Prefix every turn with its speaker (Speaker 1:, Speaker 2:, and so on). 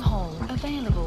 Speaker 1: Wormhole available.